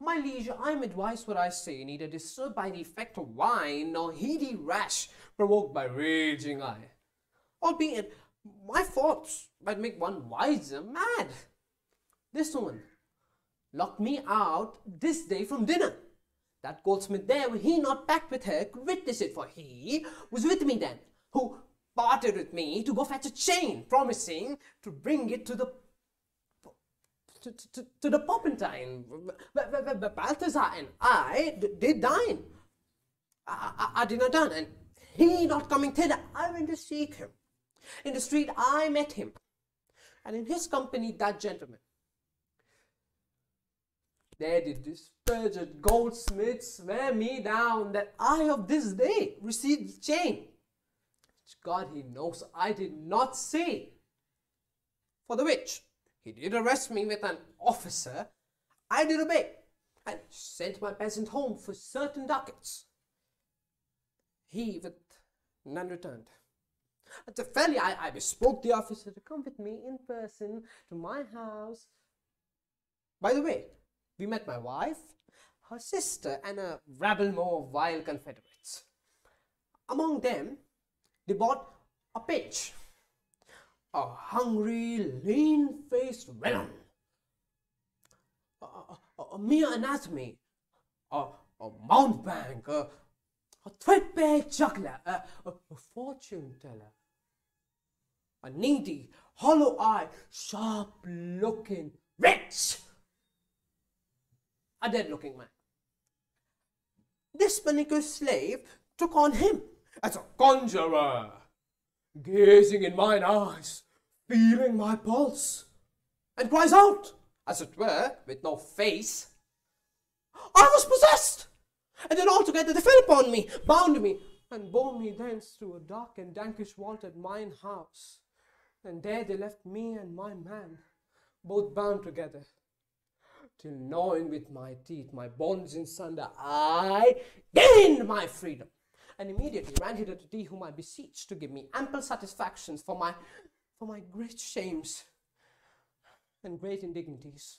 My liege, I am advised what I say, neither disturbed by the effect of wine, nor heady rash provoked by raging eye. Albeit my thoughts might make one wiser mad. This woman locked me out this day from dinner. That goldsmith there, were he not packed with her, could witness it, for he was with me then, who parted with me to go fetch a chain, promising to bring it to the to, to, to the Porpentine. Balthazar and I did dine. I, I, I did not dine, and he not coming thither, I went to seek him. In the street, I met him, and in his company, that gentleman. There did this perjured goldsmith swear me down that I of this day received the chain. Which God he knows I did not say. For the which he did arrest me with an officer. I did obey and sent my peasant home for certain ducats. He with none returned. At the fairly I, I bespoke the officer to come with me in person to my house. By the way, we met my wife, her sister, and a rabble more vile confederates. Among them, they bought a Pinch, a hungry, lean-faced villain, a, a, a, mere anatomy, a, a mountebank, a, a threadbare juggler, a, a, a fortune teller, a needy, hollow-eyed, sharp-looking wretch. A dead looking man. This pernicious slave took on him as a conjurer, gazing in mine eyes, feeling my pulse, and cries out, as it were, with no face, I was possessed! And then altogether they fell upon me, bound me, and bore me thence to a dark and dankish vaulted mine house. And there they left me and my man, both bound together till gnawing with my teeth my bonds in sunder, I gained my freedom, and immediately ran hither to thee whom I beseech to give me ample satisfactions for my for my great shames and great indignities.